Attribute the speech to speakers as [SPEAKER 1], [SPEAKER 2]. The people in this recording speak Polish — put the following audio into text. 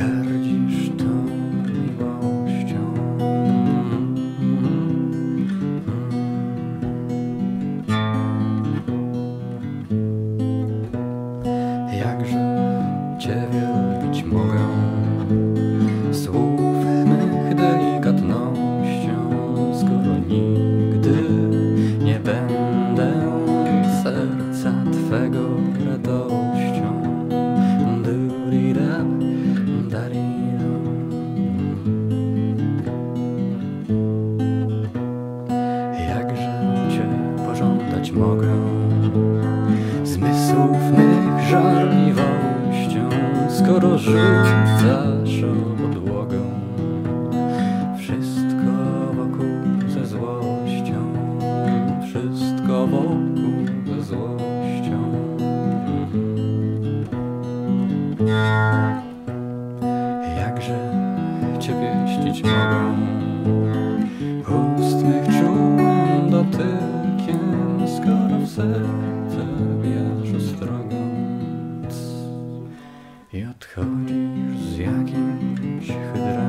[SPEAKER 1] gardzisz tą miłością. Jakże Cię wielbić mogę? Słów mych delikatnością, skoro nigdy nie będę serca Twego zniszczyć Zmysłów mych żarliwością Skoro rzucasz o podłogę Wszystko wokół ze złością Wszystko wokół ze złością. Jakże Ciebie ścić mogą odchodzisz z jakimś hydratem.